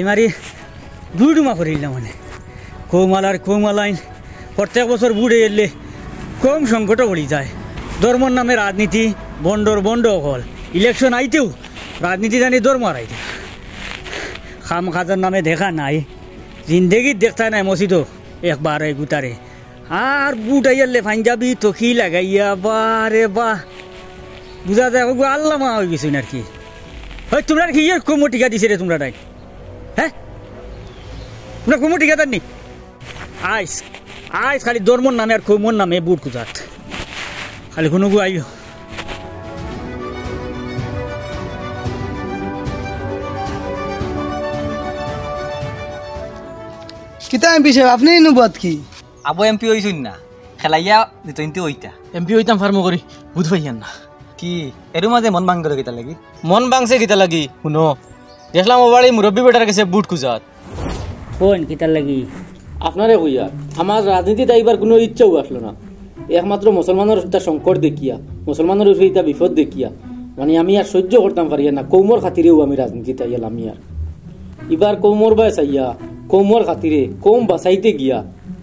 মারি মারি দুইডুমা করিলাম মানে। কৌমালার কৌমালাইন প্রত্যেক বছর বুড়ে এলে কম সংকট পড়ি যায়। ধর্মর নামে রাজনীতি, বন্ডর বন্ড হল ইলেকশন আইতেও রাজনীতি জানি ধর্ম আর আইতে খাম খাজার নামে দেখা নাই। জিন্দেগিত দেখতা নাই মসিদ একবার এই গুতারে। আর বুট আইয়ালে পাঞ্জাবি তখি লাগাইয়া বারে বা। বুঝা যায়, ওগো আল্লাহ মা হয়ে আর কি হয়, তোমরা কি ইয়ে কুমো টিকা দিছে রে তোমরা তাই? হ্যাঁ? তোমরা কুমো টিকা দেননি আইস আইস খালি ধর্মর নামে আর কুমোর নামে বুট কুজাত। খালি কোনো গু আইও। কিতা এমপি সাহেব আপনি নুবাদ কি? আবু এমপি হইছুন না খেলাইয়া দিতইনতে ওইটা এমপি হইতাম ফার্মো করি বুধ পাইয়ান না। কি এর মাঝে মন ভাঙ গেল কিতা লাগি? মন বাংছে কিতা লাগি শুনো। দেখলাম ও বাড়ি মুরব্বী বেটার কাছে বুট খুঁজাত। কোন কিতার লাগি? আপনারে কইয়া আমার রাজনীতিতে আইবার কোনো ইচ্ছাও আসলো না। একমাত্র মুসলমানের একটা সংকট দেখিয়া মুসলমানের উপরে এটা বিপদ দেখিয়া। মানে আমি আর সহ্য করতাম পারি না কৌমর খাতিরেও আমি রাজনীতিতে আইয়াল আমি আর এবার কৌমর বাস আইয়া কৌমর খাতিরে কম বাঁচাইতে গিয়া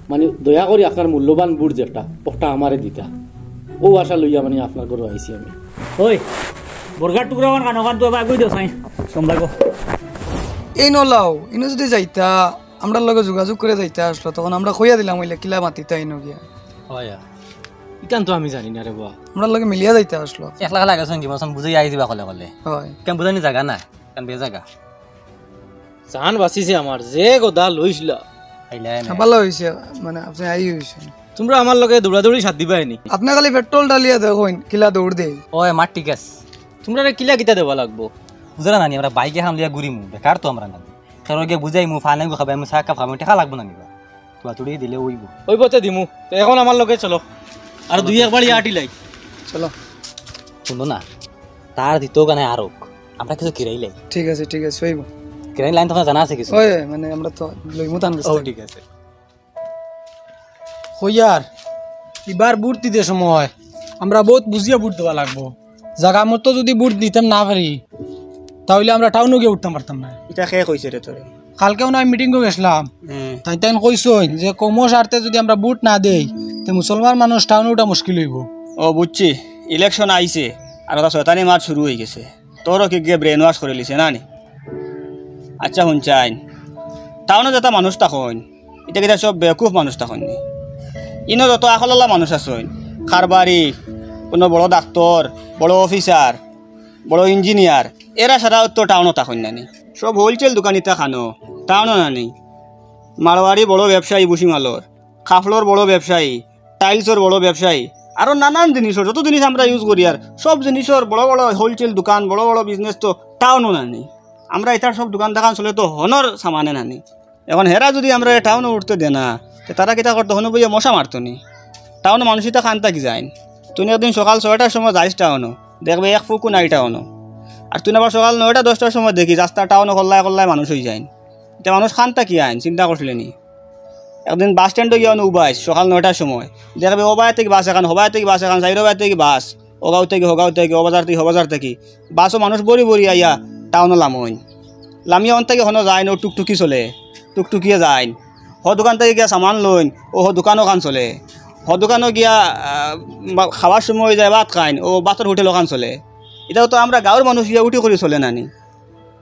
মানে দয়া করে আপনার মূল্যবান বুট যেটা ওটা আমারে দিতা। ও আশা লইয়া মানে আপনার ঘরে আইছি আমি। ওই বরগার টুকরা কান কান তো এবার আগুই দিও সাই সোমবার গো এই নলাও ইনো যদি যাইতা আমরা লগে যোগাযোগ করে যাইতা আসলো তখন আমরা কইয়া দিলাম ওইলে কিলা মাতিতা ইনো গিয়া। হয় ইতান তো আমি জানি না রে বাবা আমরা লগে মিলিয়া যাইতা আসলো একলা লাগে সঙ্গী মতন বুঝাই আই দিবা কলে কলে। হয়। কেন বুঝানি জাগা না কেন বে জাগা? জান বাঁচিছে আমার যে গদা লইছিলা আইলে ভালো হয়েছে মানে আপনি আই হয়েছে তোমরা আমার লগে দৌড়াদৌড়ি সাথ দিবাই নি। আপনি খালি পেট্রোল ডালিয়া দেখুন কিলা দৌড় দেই ওই মার ঠিক আছে তোমরা কিলা কিতা দেবা লাগবো? বুঝলা নানি আমরা বাইকে হামলিয়া ঘুরিমু বেকার তো আমরা নানি খেরো গিয়ে বুঝাইমু ফানে গো খাবাই চাহ কাপ খাব টেকা লাগবো না নিবা। তুয়া তুড়ি দিলে ওইব ওই পথে দিমু। তো এখন আমার লগে চলো। আর দুই একবার আটি লাই। চলো। শুনো না তার দিতেও কানে আরক। আমরা কিছু কিরাই লাই। ঠিক আছে ঠিক আছে হইব। কিরাই লাইন তোমার জানা আছে কিছু? ওই মানে আমরা তো লইমু তান ও ঠিক আছে। হইয়ার এবার বুট দিতে সময়। আমরা বহুত বুঝিয়ে বুট দেওয়া লাগবো। জাগা মতো যদি বুট দিতাম না পারি তাহলে আমরা টাউনও গিয়ে উঠতাম পারতাম না। এটা শেষ হয়েছে রে তোরে? কালকেও না মিটিং গেছিলাম। তাই তাই কইসই যে কমো স্বার্থে যদি আমরা বুট না দেই তে মুসলমান মানুষ টাউনে উঠা মুশকিল হইব। ও বুঝছি। ইলেকশন আইছে আর ওটা শয়তানি মার শুরু হয়ে গেছে। তোরও কি গিয়ে ব্রেন ওয়াশ করে লিছে না নি আচ্ছা শুনছাইন টাউনে যত মানুষ তখন এটা কিটা সব বেকুফ মানুষ তখন নি? ইনো যত আখলাল্লা মানুষ আছেন খারবারি কোনো বড় ডাক্তার বড় অফিসার বড় ইঞ্জিনিয়ার এরা সারা তো টাউনও তখন নানি। সব হোলসেল দোকানিতে খানো টাউনও নানি মারোয়ারি বড় ব্যবসায়ী বুসিমালর খাফলর বড় ব্যবসায়ী টাইলসর বড় ব্যবসায়ী আরও নানান জিনিসের যত জিনিস আমরা ইউজ করি আর সব জিনিসের বড় বড় হোলসেল দোকান, বড় বড় বিজনেস তো টাউনও নানি আমরা এটার সব দোকান দোকান চলে তো হনর সামানে নানি। এখন হেরা যদি আমরা টাউনে উঠতে দে না তে তারা কিতা করতো হনু বইয়া মশা মারতো নি। টাউনে মানুষই তো খান থাকি যায়। তুমি একদিন সকাল ছয়টার সময় যাইস টাউনও, দেখবে এক ফুকু নাই টাউনও। আর তুই আবার সকাল নয়টা, দশটার সময় দেখি রাস্তা টাউনে কল্লায় কল্লায় মানুষ হয়ে যায়। এটা মানুষ খান কি আইন? চিন্তা করছিলে নি? একদিন বাস স্ট্যান্ডে গিয়ে উবাইস সকাল নয়টার সময়। দেখবে ও বাড়ি থেকে বাস এখন হবাই থেকে বাস এখন বাড়ি থেকে বাস। ওগাঁও থেকে হগাঁও থেকে, ও বাজার থেকে হবাজার থেকে। বাসও মানুষ বড়ি বড়ি আইয়া টাউনে লামইন। লামিয়া অন থেকে হনো যায় নো টুকটুকি চলে, টুকটুকিয়ে যায় হ দোকান থেকে গিয়া সামান লইন, ও হ দোকানও খান চলে। হ দোকানও গিয়া খাওয়ার সময় যায় ভাত খাইন ও বাতর হোটেল ওখান চলে। এটাও তো আমরা গাঁৱৰ মানুষ গিয়া উঠি করে চলে নানি।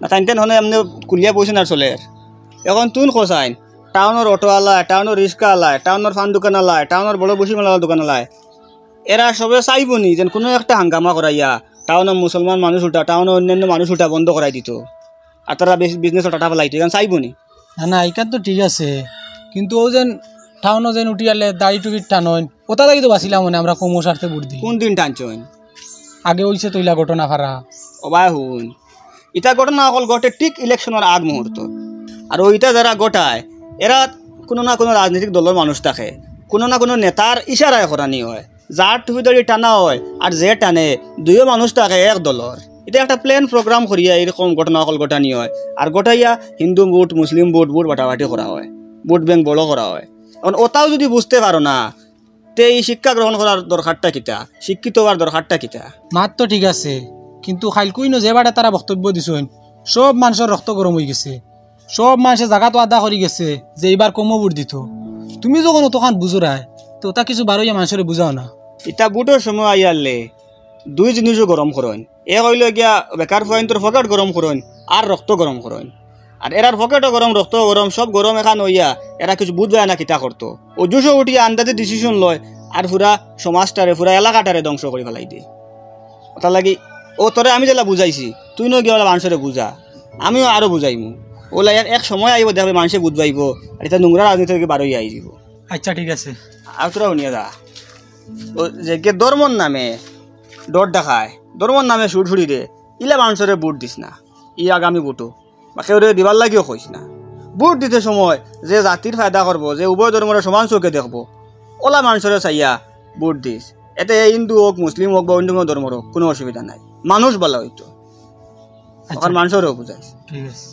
না তাই তেন হনে এমনি কুলিয়া পয়সা আর চলে। এখন তুন খোঁচাইন টাউনের অটোওয়ালা টাউনের রিক্সাওয়ালা টাউনের ফান দোকানওয়ালা টাউনের বড় বসি মেলা দোকানওয়ালা এরা সবে চাইব নি যেন কোনো একটা হাঙ্গামা করাইয়া টাউনের মুসলমান মানুষ উঠা টাউনের অন্যান্য মানুষ উঠা বন্ধ করাই দিত। আর তারা বিজনেস টাটা পেলাইতো এখন চাইব নি? না না ইকান তো ঠিক আছে। কিন্তু ও যেন টাউনও যেন উঠিয়ালে দাড়ি টুকি টানইন। ওটা লাগি তো বাঁচিলাম মানে আমরা কমো স্বার্থে বুট দিই। কোন দিন টানছইন? আগে হইছে তৈলা ঘটনা ফারা। অবায় হুন ইটা ঘটনা অকল ঘটে ঠিক ইলেকশনের আগ মুহূর্ত। আর ওইটা যারা গোটায় এরা কোনো না কোনো রাজনৈতিক দলের মানুষ থাকে। কোনো না কোনো নেতার ইশারায় করানি হয়। যার টুপি দড়ি টানা হয় আর যে টানে দুইও মানুষ থাকে এক দলের। এটা একটা প্লেন প্রোগ্রাম করিয়া এরকম ঘটনা অকল ঘটানি হয়। আর গোটাইয়া হিন্দু বুট মুসলিম বুট বুট বাটাবাটি করা হয়। বুট ব্যাংক বড় করা হয়। এখন ওটাও যদি বুঝতে পারো না তে এই শিক্ষা গ্রহণ করার দরকারটা কিতা? শিক্ষিত হওয়ার দরকারটা কিতা? মাত তো ঠিক আছে কিন্তু খাইলকুইনো যে বারে তারা বক্তব্য দিছইন সব মানুষের রক্ত গরম হয়ে গেছে। সব মানুষে জায়গা তো আদা করে গেছে যে এইবার বুট দিত। তুমি যখন অতখান বুঝুরায় তো তা কিছু বারোইয়া মানুষের বুঝাও না। ইটা বুটোর সময় আইয়ালে দুই জিনিসও গরম করেন এ হইল গিয়া বেকার পয়েন্ট তোর পকেট গরম করেন আর রক্ত গরম করেন আর এরার পকেটও গরম রক্ত গরম সব গরম এখান হইয়া এরা কিছু বুঝবায় না কিতা করতো। ও জুসো উঠিয়া আন্দাজে ডিসিশন লয় আর পুরা সমাজটারে পুরা এলাকাটারে ধ্বংস করে ফেলাই দিয়ে ওটার লাগি ও তোরে আমি যেলা বুঝাইছি তুই নো গিয়া মানুষের বুঝা। আমিও আরও বুঝাইমু। ওলা এক সময় আইব দেখবে মানুষে বুঝবাইব আর এটা নোংরা রাজনীতি থেকে বারোই আই যাব। আচ্ছা ঠিক আছে। আর তোরাও নিয়ে যা। ও যে কে ধর্মর নামে ডর দেখায় ধর্মর নামে সুর ছুড়ি দে ইলা মানুষের বুট দিস না ই আগামী বুটো। বা কেউ দিবার লাগিও কইস না। বুট দিতে সময় যে জাতির ফায়দা করব যে উভয় ধর্মের সমান চোখে দেখব। ওলা মানুষের চাইয়া বুট দিস এতে হিন্দু হোক মুসলিম হোক বা অন্য কোনো ধর্মের হোক কোনো অসুবিধা নাই। মানুষ বলা হইতো এখন মানুষেরও বুঝাইস ঠিক আছে।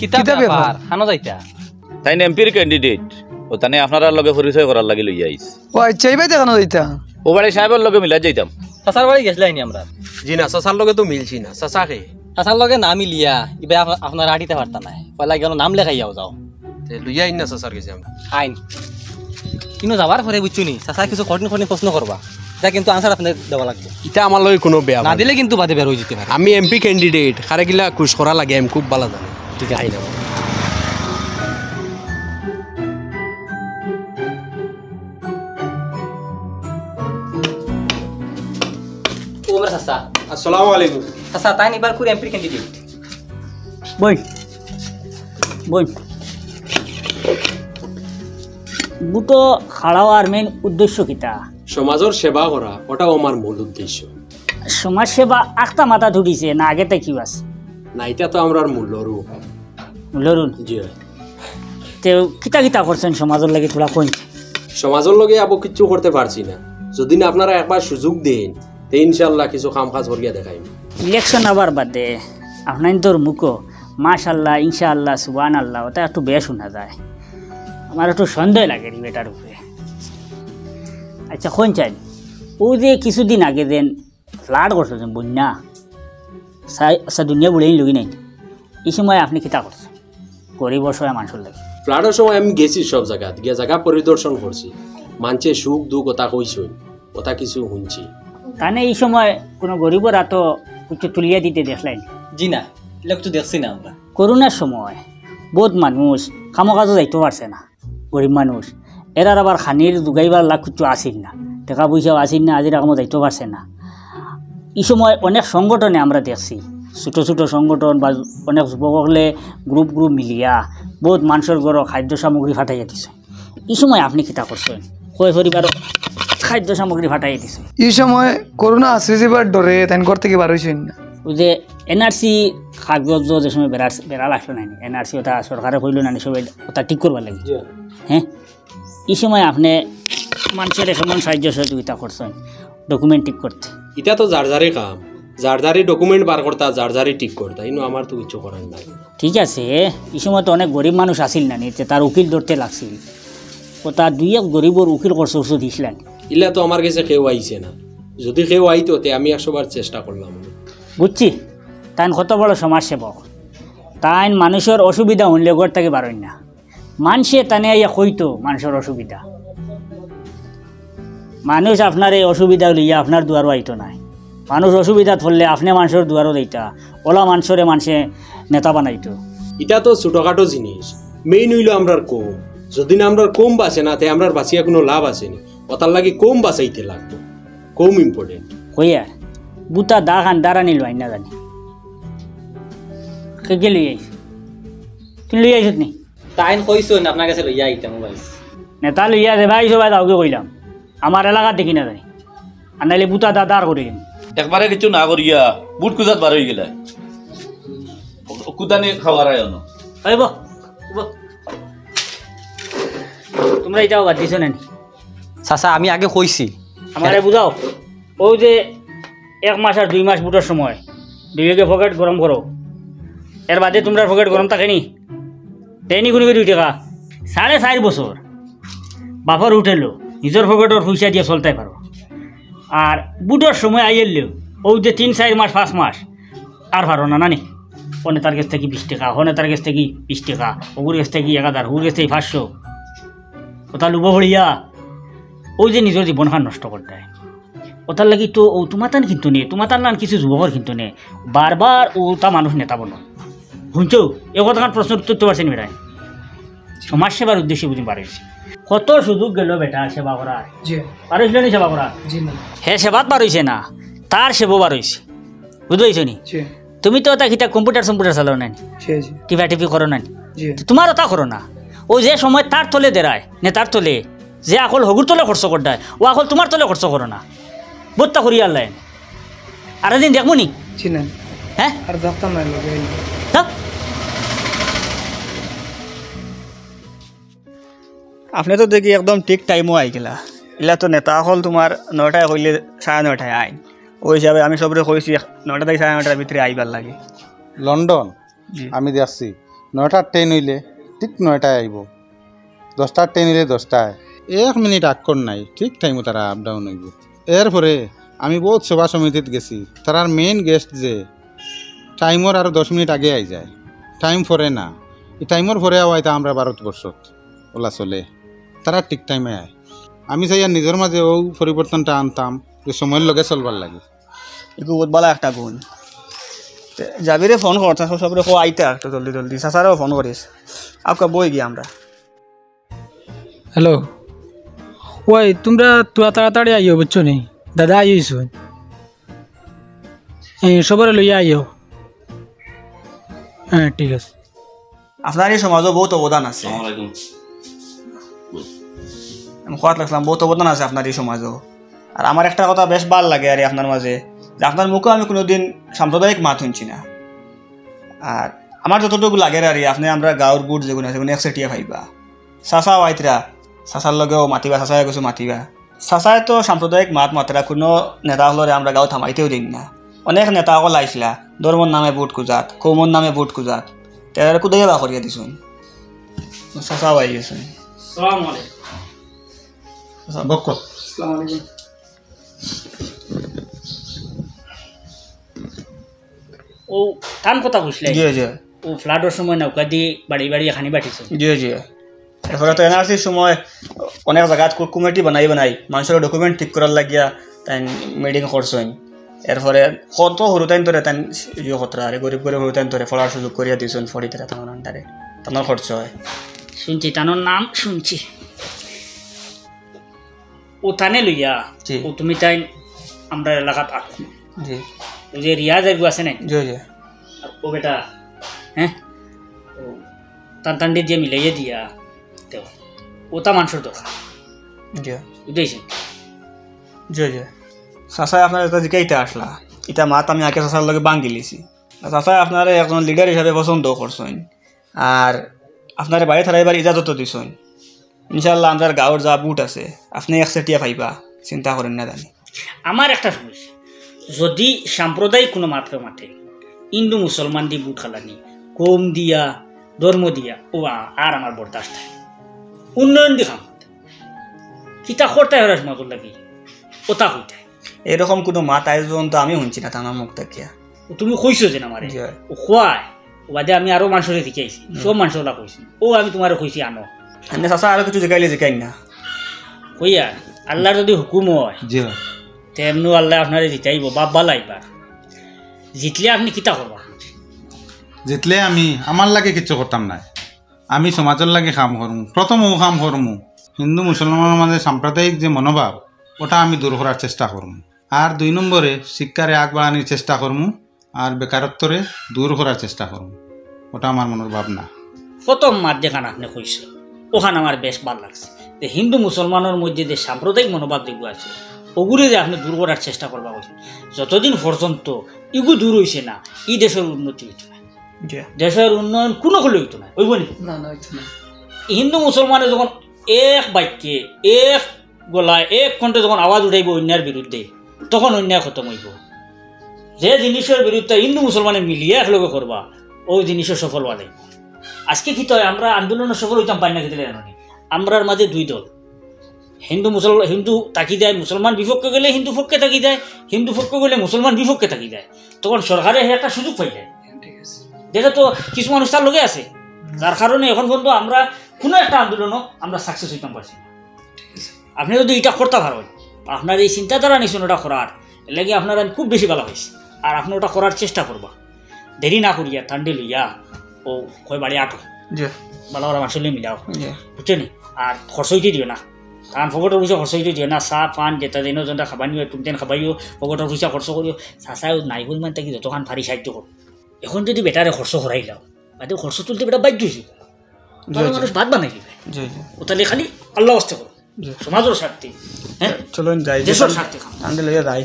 কিতাব কিতাব ব্যাপার ব্যাপার। হানো যাইতা? তাই এমপির ক্যান্ডিডেট ও তানে আপনার লগে পরিচয় করার লাগি লই আইস ও আচ্ছা এইবার দেখানো দিতা ও বাড়ি সাহেবের লগে মিলাই যাইতাম। চাচার বাড়ি গেছিলাইনি আমরা। জি না চাচার লগে তো মিলছি না চাচা খে চাচার লগে নাম মিলিয়া ইবে আপ- আপনার আটিতে পারতা নাই। পয়লা গেল নাম লেখাইয়াও যাও লইয়া আইন না চাচার কাছে আমরা আইন। কিন্তু যাবার পরে বুঝছ নি চাচা কিছু কঠিন কঠিন প্রশ্ন করবা যা কিন্তু আনসার আপনি দেওয়া লাগবে। এটা আমার লগে কোনো বেয়া না দিলে কিন্তু বাদে বের হয়ে যেতে পারে আমি এমপি ক্যান্ডিডেট খারে গিলা খুশ করা লাগে আমি খুব ভালো জানি। ঠিক আছে আইন আসসালামু আলাইকুম। চাচা তাই এবার করে এমপি ক্যান্ডিডেট বই। বই। বুটো খাড়াওয়ার মেন উদ্দেশ্য কিতা? সমাজের সেবা করা ওটাও আমার মূল উদ্দেশ্য। সমাজ সেবা আখতা মাথা ধরিছে না আগে কি আছে? না এটা তো আমরা মূল্য রূপ লরুন জি। তে কিতা কিতা করছেন সমাজের লাগে তোলা কই সমাজের লগে আবো কিচ্ছু করতে পারছি না। যদি না আপনারা একবার সুযোগ দেন তে ইনশাল্লাহ কিছু কাম কাজ করিয়া দেখাইম। ইলেকশন আবার বাদে আপনার তোর মুখো। মাশাল্লাহ ইনশাআল্লাহ সুবান আল্লাহ ওটা একটু বেশ শোনা যায়। আমার একটু সন্দেহ লাগে রে বেটার উপরে। আচ্ছা কোন চাই ও যে কিছুদিন আগে দেন ফ্লাড করছ যেন বন্যা আচ্ছা দুনিয়া বুড়েই লগি নাই? এই সময় আপনি কিতা করছেন? গরিব অসহায় মানুষের লাগে। ফ্লাডের সময় আমি গেছি সব জায়গা গিয়া জায়গা পরিদর্শন করছি। মানছে সুখ দুঃখ কথা কইছই কথা কিছু শুনছি। তানে এই সময় কোনো গরিবরা তো কিছু তুলিয়া দিতে দেখলেন জি না এগুলো কিছু দেখছি না আমরা। করোনার সময় বহুত মানুষ কামো কাজও যাইতে পারছে না। গরিব মানুষ এরার আবার খানির যোগাইবার লাগ কিছু আসিল না। টাকা পয়সাও আসিল না আজিরা কামো যাইতে পারছে না। এই সময় অনেক সংগঠনে আমরা দেখছি ছোটো ছোটো সংগঠন বা অনেক যুবকসকলে গ্রুপ গ্রুপ মিলিয়া বহুত মানুষের ঘর খাদ্য সামগ্রী ফাটাইয়া দিছে। এই সময় আপনি কিতা করছেন? কয় পরিবার খাদ্য সামগ্রী ফাটাইয়া দিছে। এই সময় করোনা আসে যাবার ডরে তাই ঘর থেকে বার হয়েছেন না। ওই যে এনআরসি কাগজ যে সময় বেড়া বেড়া লাগল না এনআরসি ওটা সরকারে কইলো না সবাই ওটা ঠিক করবার লাগে। হ্যাঁ? এই সময় আপনি মানুষের কেমন সাহায্য সহযোগিতা করছেন ডকুমেন্ট ঠিক করতে। এটা তো যার যারে কাম। যার যারে ডকুমেন্ট বার করতা যার যারে ঠিক করতা। ইনো আমার তো কিছু করার নাই। ঠিক আছে এই সময় তো অনেক গরিব মানুষ আসিল না নিতে তার উকিল ধরতে লাগছিল। ও তার দুই এক গরিবর উকিল করছে ওষুধ দিছিলেন। ইলা তো আমার কাছে কেউ আইছে না। যদি কেউ আইতো তে আমি একশোবার চেষ্টা করলাম। বুঝছি? তাই কত বড় সমাজসেবক তাই মানুষের অসুবিধা হইলে ঘর থেকে বারোই না। মানুষে টানে আইয়া কইতো মানুষের অসুবিধা। মানুষ আপনার এই অসুবিধা লইয়া আপনার দুয়ারও আইতো নাই। মানুষ অসুবিধা ধরলে আপনি মানুষের দুয়ারও দিতা ওলা মানুষরে মানুষে নেতা বানাইতো। এটা তো ছোটখাটো জিনিস। মেইন হইল আমরার কম। যদি না আমরার কম বাঁচে না তে আমরার বাঁচিয়া কোনো লাভ আসেনি ওটার লাগে কম বাঁচাইতে লাগতো কম ইম্পর্টেন্ট কইয়া বুতা দা খান দাঁড়া নিল না জানি কে কে লই আইস তুই লই আইসত নি তাইন কইছেন আপনার কাছে লইয়া আইতাম মোবাইল নেতা লইয়া দে ভাই সবাই দাওকে কইলাম আমার এলাকার দেখি না জানি আর নাইলে বুতা দা দাঁড় করে দিন একবারে কিছু না করিয়া বুট কুজাত বার হয়ে গেলে কুদানি খাওয়ার আয়ন এই বো, বো। তোমরা এটাও বাদ দিছো নানি চাচা, আমি আগে কইছি আমারে বুঝাও ওই যে এক মাস আর দুই মাস বুটোর সময়। দুইকে পকেট গরম করো এর বাদে তোমরা পকেট গরম থাকেনি দেয়নি কোনি দুই টাকা সাড়ে চার বছর বাপর উঠেলো নিজের পকেটর পয়সা দিয়ে চলতে পারো আর বুটোর সময় আইলেও ও যে তিন চার মাস, পাঁচ মাস। আর পারো না নানি? অনে তার কাছ থেকে বিশ টাকা হনে তার কাছ থেকে বিশ টাকা ওগুর কাছ থেকে এক হাজার ওগুর কাছ থেকে পাঁচশো। ওটা লুব হরিয়া ও যে নিজের জীবনখান নষ্ট করতে ওটার লাগি তো ও তোমার তান কিন্তু নে তোমার তার নান কিছু যুবকর কিন্তু নে বারবার ও তা মানুষ নেতা বনো শুনছো এ কথাখান প্রশ্ন উত্তর তো পারছেন বেটায় সমাজ সেবার উদ্দেশ্যে বুঝি পারিছি কত সুযোগ গেল বেটা সেবা করার পারিছিল নি সেবা করার না হে সেবাত হইছে না তার সেবো হইছে বুঝতে পারছ নি? তুমি তো ওটা কিতা কম্পিউটার কম্পিউটার চালাও জি টিপা টিপি করো নাই? জি। তোমার ওটা করো না ও যে সময় তার তলে দেরায় নে তার তলে যে আকল হগুর তলে খরচ করতায় ও আকল তোমার তলে খরচ করো না। বোধটা করি আল্লাহ। আর এদিন দেখব নি? হ্যাঁ? আর দেখতাম না আপনি তো দেখি একদম ঠিক টাইমও আই গেলা। এলা তো নেতা হল তোমার নয়টায় কইলে সাড়ে নয়টায় আইন ওই হিসাবে আমি সবরে কইছি নয়টা থেকে সাড়ে নয়টার ভিতরে আইবার লাগে। লন্ডন। আমি যাচ্ছি। নয়টার ট্রেন হইলে ঠিক নয়টায় আইব। দশটার ট্রেন হইলে দশটায়। এক মিনিট আক্কর নাই ঠিক টাইমে তারা আপ ডাউন হইব এরপরে আমি বহুত সভা সমিতিত গেছি তারার মেইন গেস্ট যে টাইমর আরও দশ মিনিট আগে আই যায়। টাইম ফরে না এই টাইমর ফরে আওয়াইতা আমরা ভারতবর্ষত ওলা চলে। তারা ঠিক টাইমে আয়। আমি চাই আর নিজের মাঝে ও পরিবর্তনটা আনতাম যে সময়ের লগে চলবার লাগে। এগুলো বহুত ভালো একটা গুণ। তে যাবিরে ফোন করতে সবরে কো আইতে একটু জলদি জলদি। সাসারেও ফোন করিস আপকা বই গিয়ে আমরা। হ্যালো ওই তোমরা তোরা তাড়াতাড়ি আইও বুঝছ নি? দাদা আইস সবার লইয়া আইও। হ্যাঁ ঠিক আছে। আপনার এই সমাজও বহুত অবদান আছে। আমি খোয়াত লাগলাম বহুত অবদান আছে আপনার এই সমাজও। আর আমার একটা কথা বেশ ভালো লাগে আর আপনার মাঝে যে আপনার মুখে আমি কোনোদিন সাম্প্রদায়িক মাত শুনছি না। আর আমার যতটুকু লাগে আর আপনি আমরা গাঁৱৰ বুট যেগুলো আছে সেগুলো একচেটিয়া ভাইবা। চাচা আইতরা চাচার লগেও মাতিবা চাচাই কৈছো মাতিবা। চাচাই তো সাম্প্রদায়িক মাত মাত্রা কোনো নেতা হলরে আমরা গাঁও থামাইতেও দিন না। অনেক নেতা অকল আইসলা ধর্মর নামে ভোট খুঁজাত কৌমর নামে ভোট খুঁজাত। তেরা কুদাই বা করিয়া দিছুন চাচাও আই গেছে বকত ও টান কথা বুঝলে জি জি ও ফ্লাডের সময় নৌকা দিয়ে বাড়ি বাড়ি খানি বাটিছে জি জি এরপরে তো এনআরসির সময় অনেক জায়গাত কমিটি বানাই বানাই মানুষের ডকুমেন্ট ঠিক করার লাগিয়া তাই মিটিং করছেন এরপরে কত সরু টাইম ধরে তাই ইয়ে খতরা আরে গরিব গরিব সরু টাইম ধরে ফলার সুযোগ করিয়া দিয়েছেন ফরি তারা তোমার আন্ডারে তোমার খরচ হয়। শুনছি তানোর নাম শুনছি। ও তানে লইয়া ও তুমি তাই আমরা এলাকাত জি। ও যে রিয়াজ আইবু আছে না জি জি। ও বেটা হ্যাঁ ও টান টান্ডি দিয়ে মিলাইয়ে দিয়া। দেও ওটা মানুষের দরকার জি। বুঝেছেন জি জি। চাচাই আপনার এটা জিকাইতে আসলা? এটা মাত আমি আগে চাচার লগে বাঙ্গি লিছি। চাচাই আপনার একজন লিডার হিসাবে পছন্দ করছেন। আর আপনার বাড়ি থারা এবার ইজাজতও দিছেন। ইনশাল্লাহ আপনার গাঁৱৰ যা বুট আছে আপনি একচেটিয়া পাইবা চিন্তা করেন না জানি আমার একটা সমস্যা। যদি সাম্প্রদায়িক কোনো মাত্র মাঠে হিন্দু মুসলমান দিয়ে বুট খালানি কম দিয়া ধর্ম দিয়া ও আর আমার বরদাস্ত হয় উন্নয়ন দি খাম কিতা করতে হয় মজুর লাগি? ওটা হইতে এরকম কোনো মাত আয়োজন তো আমি শুনছি না আমার মুখ দেখিয়া তুমি কইছো যে আমারে? খোয়ায়। ও বাদে আমি আরও মানুষের শিখাইছি সব মানুষের কইছি। ও আমি তোমার কইছি আনো। এনে চাচা আৰু কিছু জিকাইলে জিকাই না। কইয়া আল্লাহর যদি হুকুম হয় জি। তেমনি আল্লাহ আপনারে জিতাইব বাপ বালা এবার জিতলে আপনি কিতা করবা? জিতলে আমি আমার লাগে কিছু করতাম না আমি সমাজের লাগে কাম করমু প্রথম ও কাম করমু হিন্দু মুসলমানের মাঝে সাম্প্রদায়িক যে মনোভাব ওটা আমি দূর করার চেষ্টা করমু আর দুই নম্বরে শিক্ষারে আগ বাড়ানোর চেষ্টা করমু আর বেকারত্বরে দূর করার চেষ্টা করমু ওটা আমার মনের ভাবনা প্রথম মাত যেখানে আপনি কইছে ওখানে আমার বেশ ভালো লাগছে। যে হিন্দু মুসলমানের মধ্যে যে সাম্প্রদায়িক মনোভাব যেগুলো আছে ওগুলো যে আপনি দূর করার চেষ্টা করবা বলছেন যতদিন পর্যন্ত ইগু দূর হইছে না, ই দেশের উন্নতি জি দেশের উন্নয়ন কোনো হলে হইতো না ওইব নি? না হইতো না হিন্দু মুসলমানে যখন এক বাক্যে এক গলায় এক কণ্ঠে যখন আওয়াজ উঠাইব অন্যার বিরুদ্ধে তখন অন্যায় খতম হইব। যে জিনিসের বিরুদ্ধে হিন্দু মুসলমানে মিলিয়ে একলগে করবা ওই জিনিসের সফল হওয়া লাগবে আজকে কি হয়, আমরা আন্দোলনের সফল হইতাম পাই না খেতে জানি আমরার মাঝে দুই দল। হিন্দু মুসল হিন্দু তাকি দেয় মুসলমান বিপক্ষে গেলে হিন্দু পক্ষে তাকি দেয় হিন্দু পক্ষে গেলে মুসলমান বিপক্ষে তাকি দেয়। তখন সরকারে একটা সুযোগ পাই যায় দেখে তো কিছু মানুষ তার লগে আছে। যার কারণে এখন পর্যন্ত আমরা কোনো একটা আন্দোলনও আমরা সাকসেস হইতাম পারছি না। আপনি যদি এটা করতে পারেন আপনার এই চিন্তাধারা নিছেন ওটা করার এর লাগে আপনার আমি খুব বেশি ভালো হয়েছে। আর আপনি ওটা করার চেষ্টা করবা। দেরি না করিয়া ঠান্ডে লইয়া ও কয় বাড়ি আটো ভালো করে মাসলে মিলাও। বুঝছেন? আর খরচ হইতে দিও না। কারণ ফকটর পয়সা খরচ হইতে দিও না। চাহ পান যেটা দিনও যেটা খাবানিও টুকটেন খাবাইও ফকটর পয়সা খরচ করিও। চাচাও নাই বল মানে তাকে যতখান পারি সাহায্য করো। এখন যদি বেটারে খরচ হরাই লাও বাদে খরচ তুলতে বেটা বাধ্য হয়েছিল মানুষ ভাত বানাই দিবে ও তাহলে খালি আল্লাহ অস্তে করো। সমাজের স্বার্থে হ্যাঁ চলুন যাই। দেশের স্বার্থে যাই।